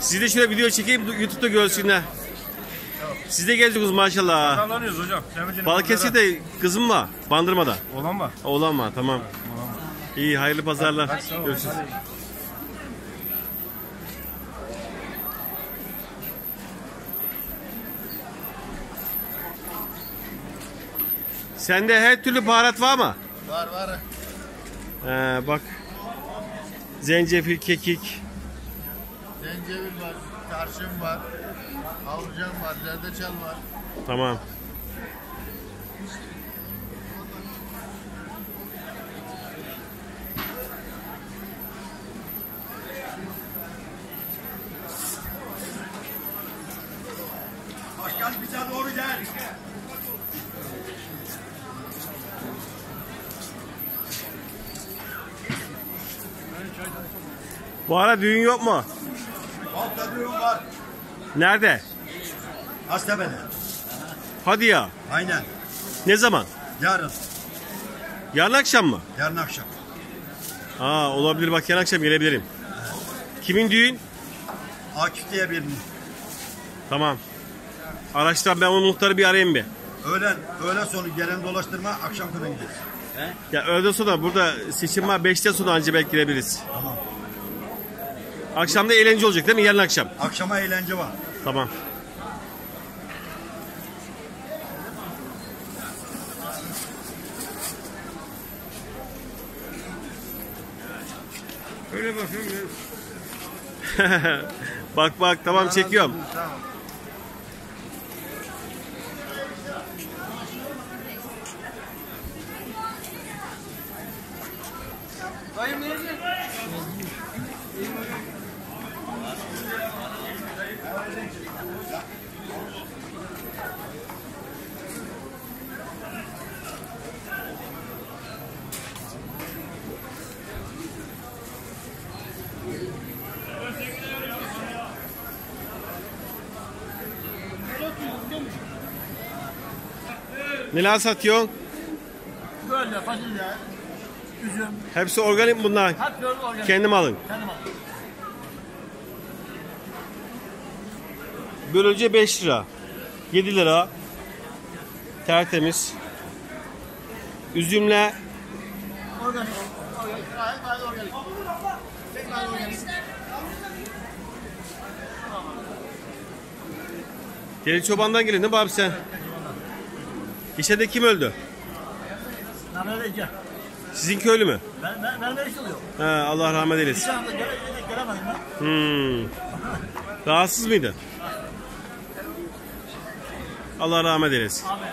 Sizi de şöyle video çekeyim YouTube'da görsünler. Siz de geldiniz maşallah. Kazanıyoruz hocam. Balıkesir'de kızım var. Bandırmada. Olan mı? Oğlan var tamam. Olan mı? İyi hayırlı pazarlar. Hadi ol. Görüşürüz. Sende her türlü baharat var mı? Var var. Ee, bak. Zencefil, kekik. Zencefil var, tarçın var, avrucan var, zerdeçal var. Tamam. Başkan bize doğru gel. Bu ara düğün yok mu? Altta düğün var. Nerede? Hastebe'de. Hadi ya. Aynen. Ne zaman? Yarın. Yarın akşam mı? Yarın akşam. Aa olabilir bak yarın akşam gelebilirim. Kimin düğün? Akif diye birini. Tamam. Araçtan ben o muhtarı bir arayayım bir. Öğlen, öğlen sonu gelen dolaştırma akşam kadar gideriz. Ya öğleden sonra burada seçim var 5'ten sonra anca belki girebiliriz. Tamam. Akşam da eğlence olacak değil mi? Yarın akşam. Akşama eğlence var. Tamam. Öyle bakıyorum. bak bak tamam çekiyorum. Tamam. Neler satıyorsun? Böyle fasulye, üzüm, Hepsi organik bunlar. hep böyle organik. Kendim alın. Kendim aldım. Bölücü 5 lira. 7 lira. Tertemiz. Üzümle Organik. Organik. Organik. Gelin çobandan gelin değil mi abi sen? İçeride kim öldü? Nerede gel. Sizin köylü mü? Ben, ben, ben iş oluyor? He, Allah rahmet eylesin. anda gele, gele, gelemedim ben. Hmm. Rahatsız mıydı? Allah rahmet eylesin. Ahmet.